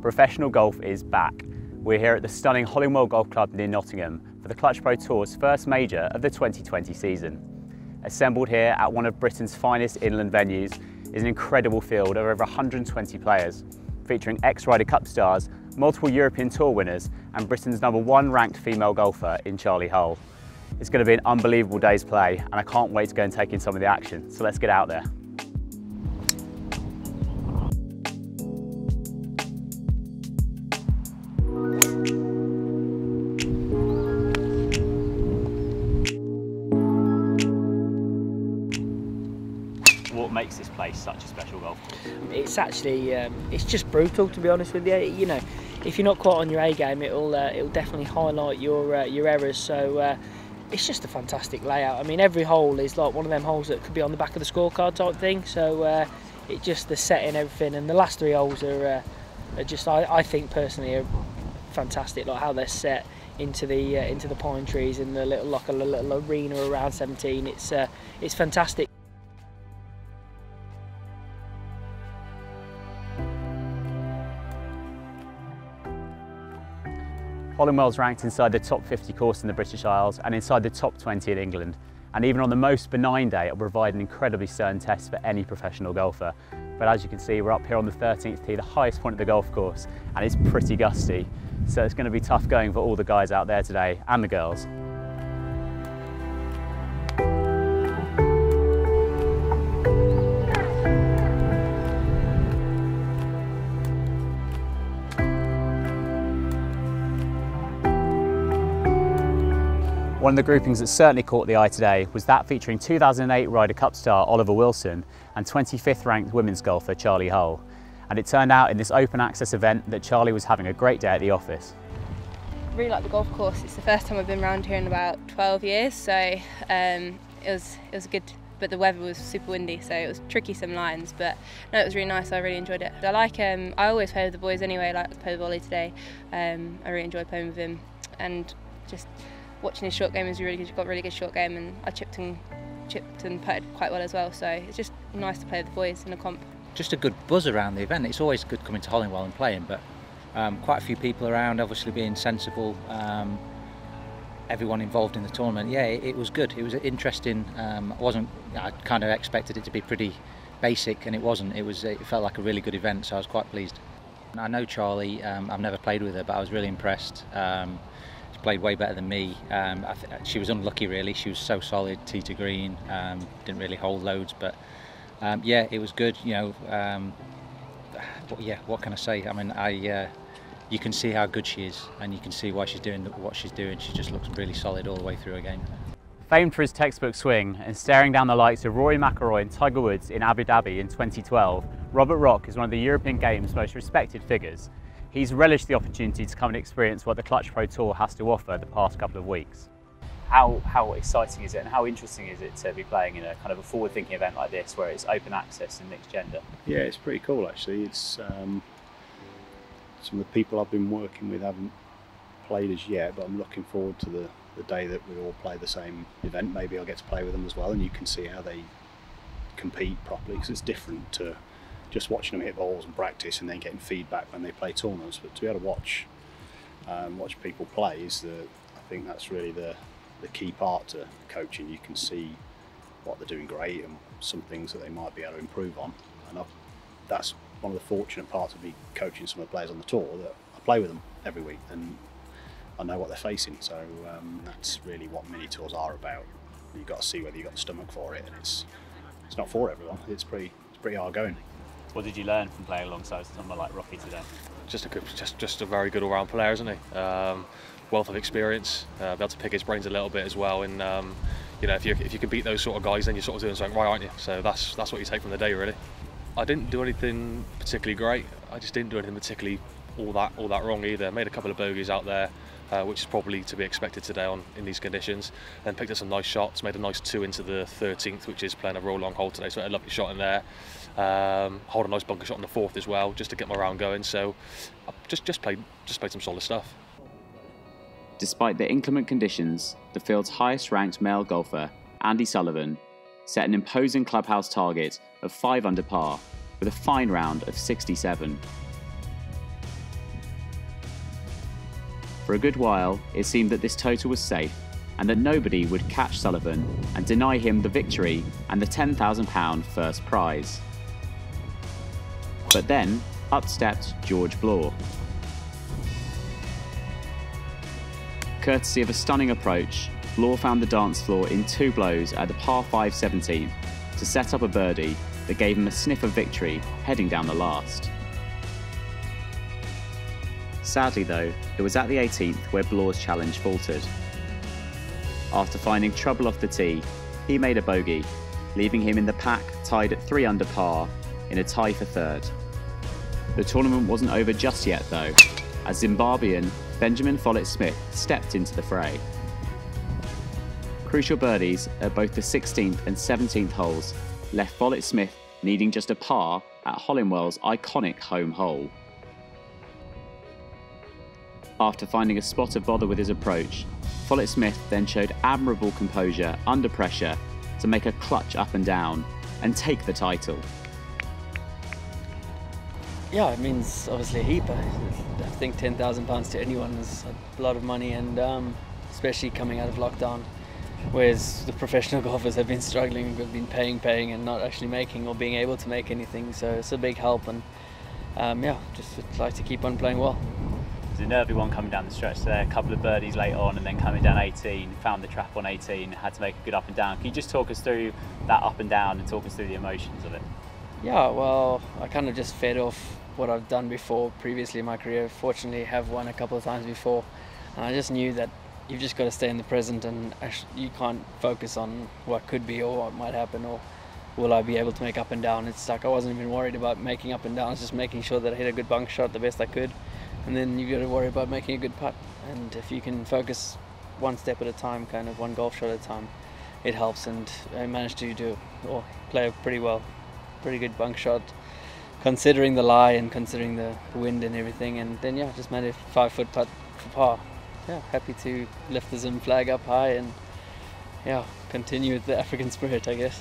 professional golf is back. We're here at the stunning Hollinwell Golf Club near Nottingham for the Clutch Pro Tour's first major of the 2020 season. Assembled here at one of Britain's finest inland venues is an incredible field of over 120 players, featuring ex-Ryder Cup stars, multiple European Tour winners and Britain's number one ranked female golfer in Charley Hull. It's going to be an unbelievable day's play and I can't wait to go and take in some of the action, so let's get out there. Such a special golf course? It's actually um, it's just brutal to be honest with you. You know, if you're not quite on your A game, it'll uh, it'll definitely highlight your uh, your errors. So. Uh, it's just a fantastic layout. I mean, every hole is like one of them holes that could be on the back of the scorecard type thing. So uh, it just the setting, everything, and the last three holes are, uh, are just I, I think personally are fantastic. Like how they're set into the uh, into the pine trees and the little like a little arena around 17. It's uh, it's fantastic. Hollinwell's ranked inside the top 50 course in the British Isles and inside the top 20 in England. And even on the most benign day, it will provide an incredibly stern test for any professional golfer. But as you can see, we're up here on the 13th tee, the highest point of the golf course, and it's pretty gusty. So it's going to be tough going for all the guys out there today, and the girls. One of the groupings that certainly caught the eye today was that featuring 2008 Ryder Cup star Oliver Wilson and 25th ranked women's golfer Charley Hull. And it turned out in this open access event that Charley was having a great day at the office. I really like the golf course. It's the first time I've been around here in about 12 years, so um, it was it was good. But the weather was super windy, so it was tricky some lines. But no, it was really nice. I really enjoyed it. I like um, I always play with the boys anyway. Like to play Ollie today. Um, I really enjoyed playing with him, and just watching his short game is really good. He's got a really good short game, and I chipped and chipped and putted quite well as well. So it's just nice to play with the boys in a comp. just a good buzz around the event. It's always good coming to Hollinwell and playing, but um, quite a few people around, obviously being sensible. Um, everyone involved in the tournament, yeah, it, it was good. It was interesting. Um, I wasn't. I kind of expected it to be pretty basic, and it wasn't. It was. It felt like a really good event, so I was quite pleased. I know Charley. Um, I've never played with her, but I was really impressed. Um, she played way better than me. Um, she was unlucky, really. She was so solid, tee to green. Um, didn't really hold loads, but um, yeah, it was good. You know, um, what, yeah. What can I say? I mean, I. Uh, you can see how good she is, and you can see why she's doing what she's doing. She just looks really solid all the way through her game. Famed for his textbook swing and staring down the likes of Rory McIlroy and Tiger Woods in Abu Dhabi in 2012, Robert Rock is one of the European Games' most respected figures. He's relished the opportunity to come and experience what the Clutch Pro Tour has to offer the past couple of weeks. How, how exciting is it and how interesting is it to be playing in a kind of a forward-thinking event like this where it's open access and mixed gender? Yeah, it's pretty cool actually. It's um, some of the people I've been working with haven't played as yet, but I'm looking forward to the, the day that we all play the same event. Maybe I'll get to play with them as well, and you can see how they compete properly because it's different to just watching them hit balls and practice and then getting feedback when they play tournaments. But to be able to watch um, watch people play is the I think that's really the the key part to coaching. You can see what they're doing great and some things that they might be able to improve on. And I've, that's one of the fortunate parts of me coaching some of the players on the tour that I play with them every week and I know what they're facing. So um, that's really what mini tours are about. You've got to see whether you've got the stomach for it, and it's it's not for everyone. It's pretty it's pretty hard going. What did you learn from playing alongside someone like Rocky today? just a good, just just a very good all-round player, isn't he? Um, wealth of experience, uh, be able to pick his brains a little bit as well. And um, you know, if you if you can beat those sort of guys, then you're sort of doing something right, aren't you? So that's that's what you take from the day, really. I didn't do anything particularly great. I just didn't do anything particularly all that all that wrong either. Made a couple of bogeys out there, uh, which is probably to be expected today on in these conditions. Then picked up some nice shots. Made a nice two into the 13th, which is playing a real long hole today. So a lovely shot in there. Um, hold a nice bunker shot on the fourth as well, just to get my round going. So just just played just played some solid stuff. Despite the inclement conditions, the field's highest ranked male golfer, Andy Sullivan, set an imposing clubhouse target of 5 under par with a fine round of 67. For a good while, it seemed that this total was safe and that nobody would catch Sullivan and deny him the victory and the £10,000 first prize. But then, up stepped George Bloor. Courtesy of a stunning approach, Bloor found the dance floor in two blows at the par 5 17th to set up a birdie that gave him a sniff of victory heading down the last. Sadly, though, it was at the 18th where Bloor's challenge faltered. After finding trouble off the tee, he made a bogey, leaving him in the pack tied at 3 under par in a tie for third. The tournament wasn't over just yet, though, as Zimbabwean Benjamin Follett Smith stepped into the fray. Crucial birdies at both the 16th and 17th holes left Follett Smith needing just a par at Hollinwell's iconic home hole. After finding a spot of bother with his approach, Follett Smith then showed admirable composure under pressure to make a clutch up and down and take the title. Yeah, it means obviously a heap. I think ten thousand pounds to anyone is a lot of money, and um, especially coming out of lockdown, whereas the professional golfers have been struggling, have been paying, paying, and not actually making or being able to make anything. So it's a big help, and um, yeah, just like to keep on playing well. It was a nervy one coming down the stretch there, a couple of birdies late on, and then coming down 18, found the trap on 18, had to make a good up and down. Can you just talk us through that up and down and talk us through the emotions of it? Yeah, well, I kind of just fed off what I've done before previously in my career. Fortunately, have won a couple of times before, and I just knew that you've just got to stay in the present and you can't focus on what could be or what might happen or will I be able to make up and down. It's like I wasn't even worried about making up and down. It's just making sure that I hit a good bunk shot the best I could, and then you've got to worry about making a good putt. And if you can focus one step at a time, kind of one golf shot at a time, it helps. And I managed to do or play pretty well pretty good bunk shot, considering the lie and considering the wind and everything. And then yeah, just made a five foot putt for par. Yeah, happy to lift the Zim flag up high and yeah, continue with the African spirit, I guess.